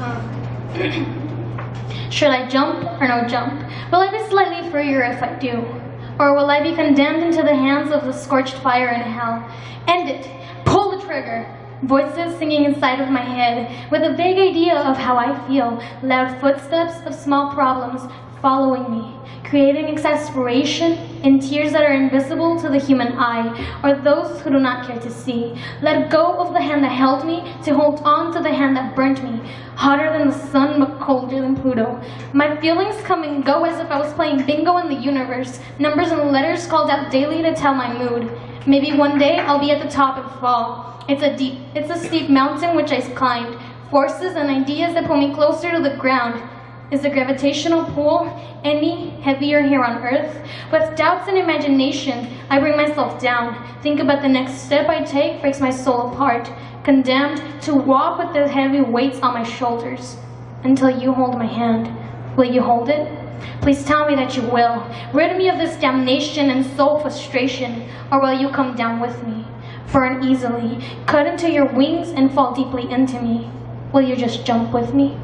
Should I jump or no jump? Will I be slightly freer if I do? Or will I be condemned into the hands of the scorched fire in hell? End it! Pull the trigger! Voices singing inside of my head with a vague idea of how I feel. Loud footsteps of small problems following me, creating exasperation and tears that are invisible to the human eye, or those who do not care to see. Let go of the hand that held me to hold on to the hand that burnt me, hotter than the sun but colder than Pluto. My feelings come and go as if I was playing bingo in the universe, numbers and letters called out daily to tell my mood. Maybe one day I'll be at the top and fall. It's a deep, it's a steep mountain which I climbed. Forces and ideas that pull me closer to the ground. Is the gravitational pull any heavier here on Earth? With doubts and imagination, I bring myself down. Think about the next step I take breaks my soul apart. Condemned to walk with the heavy weights on my shoulders. Until you hold my hand. Will you hold it? Please tell me that you will. Rid me of this damnation and soul frustration, or will you come down with me? Burn easily, cut into your wings and fall deeply into me. Will you just jump with me?